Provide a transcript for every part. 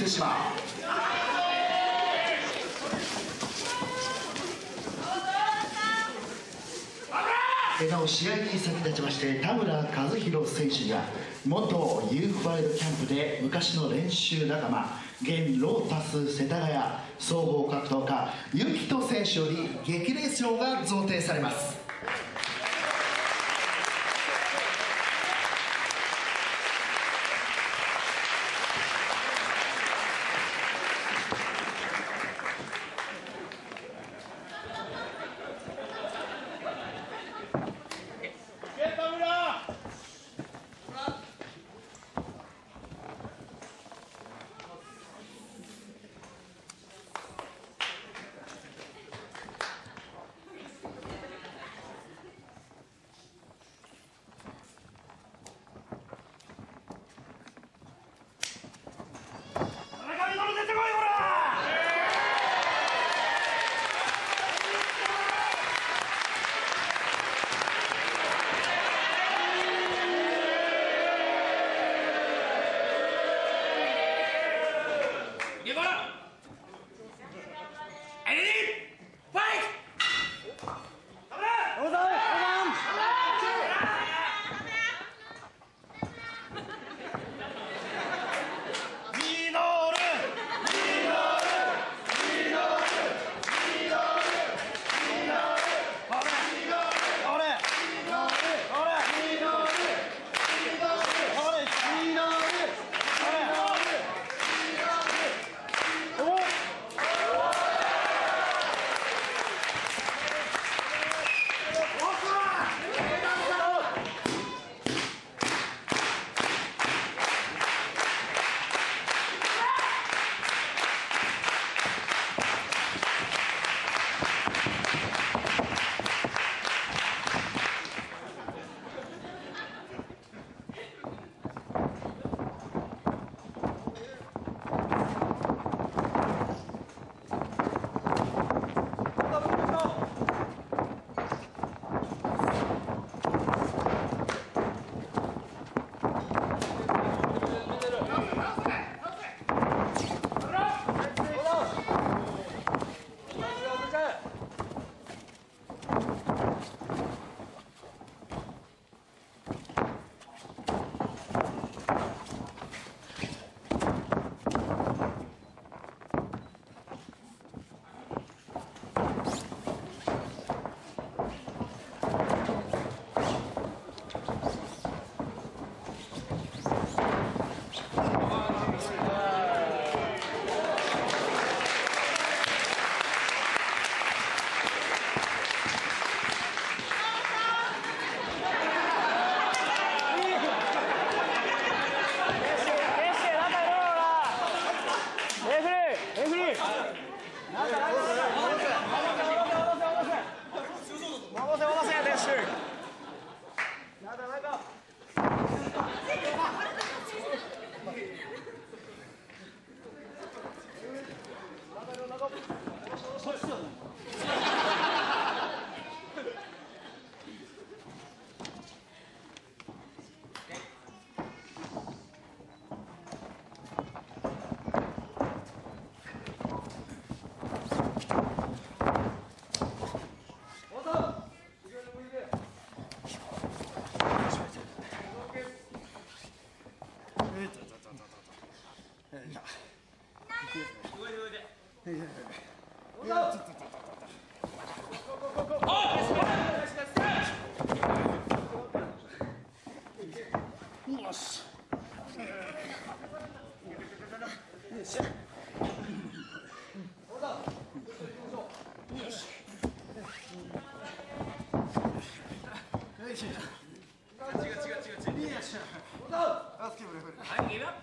福島なお試合に先立ちまして田村和弘選手が元ユーファイルキャンプで昔の練習仲間現ロータス世田谷総合格闘家ゆきと選手より激励賞が贈呈されます。回せ回せ回せです。خلاص كيف عندي بقى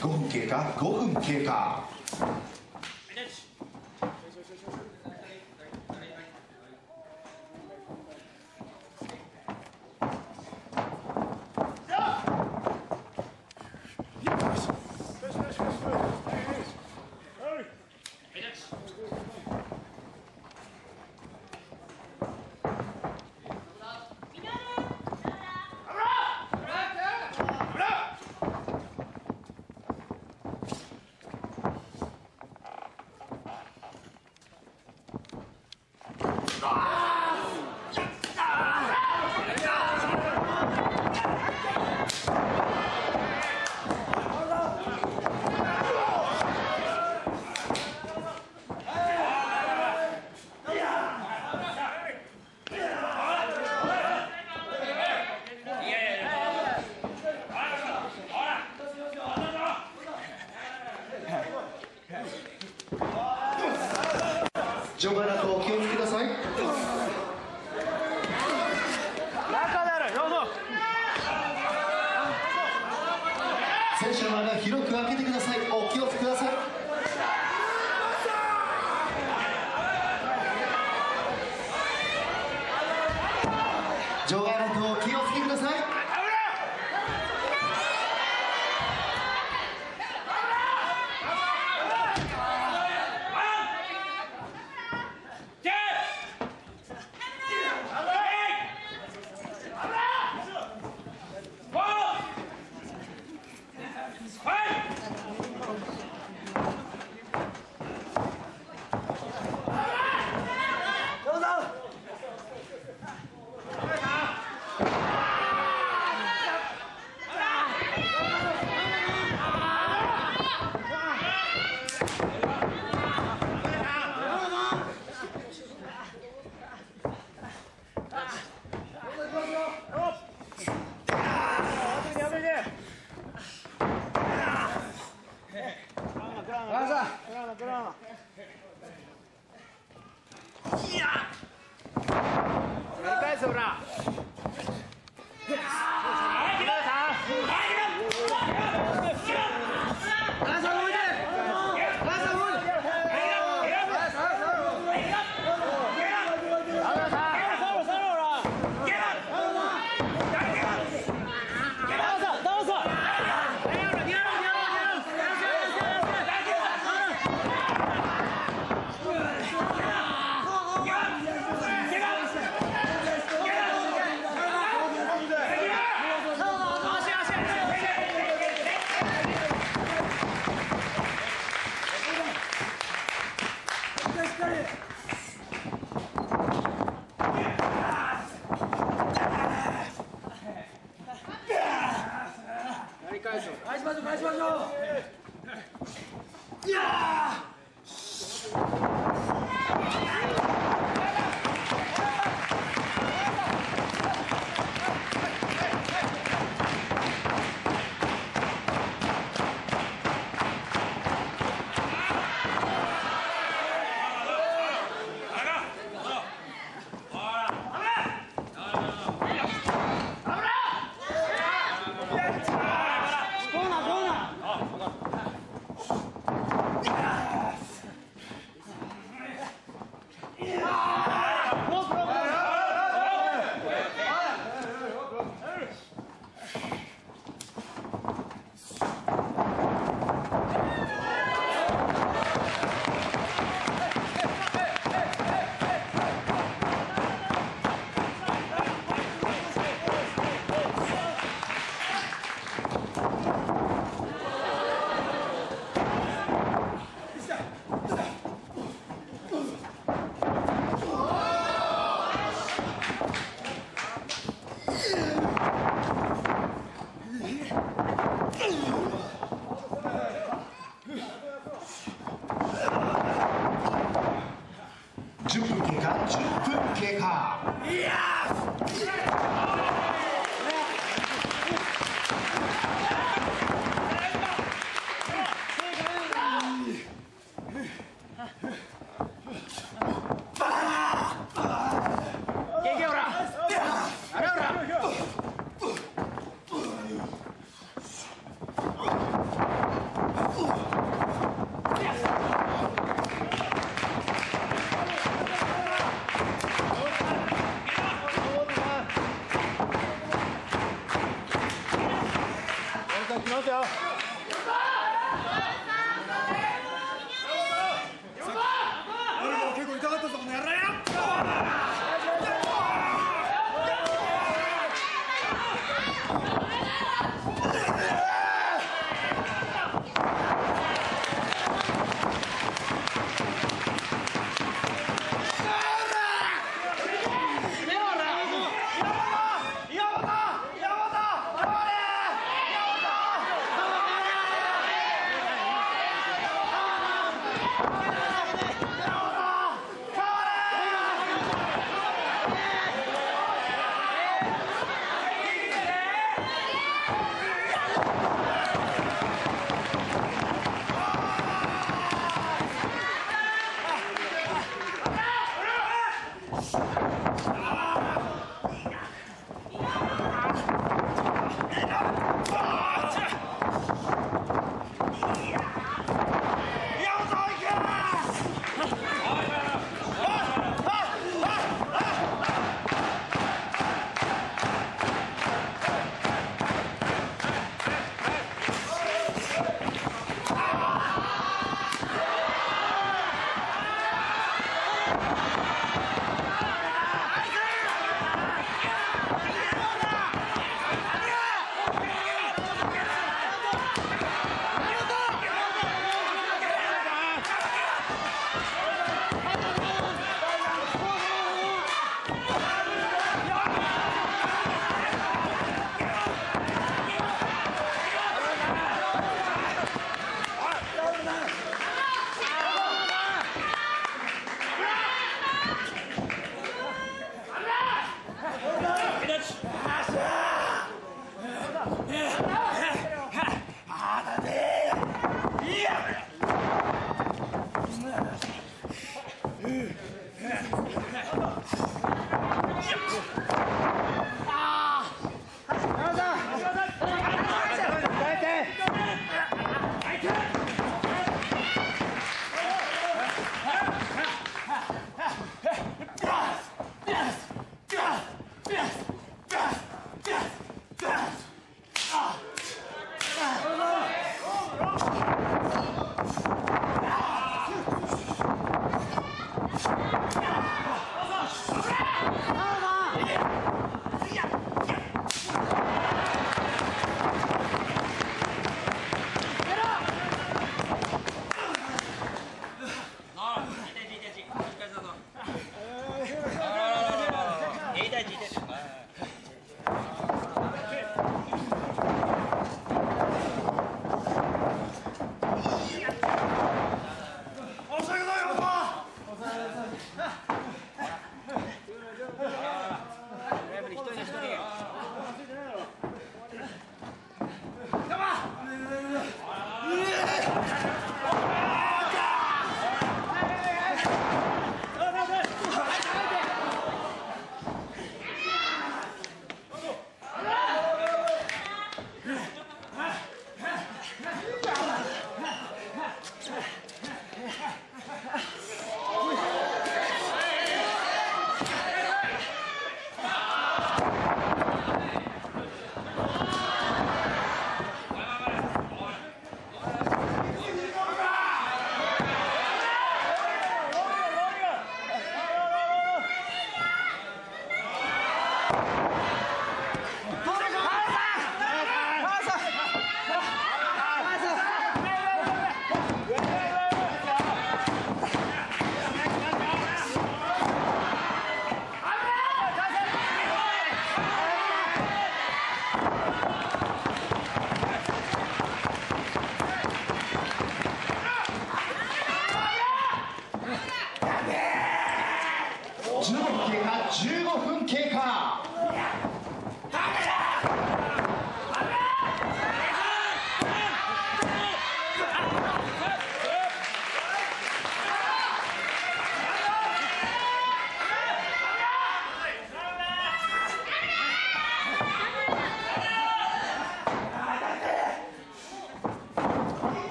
5分経過5分経過。Yeah.